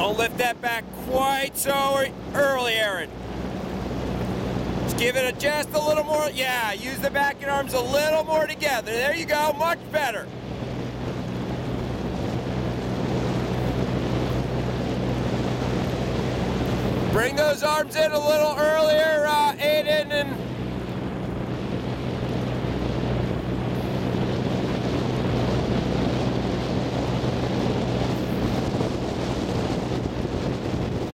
Don't lift that back quite so er, early, Aaron. Just give it a, just a little more. Yeah, use the back and arms a little more together. There you go, much better. Bring those arms in a little early.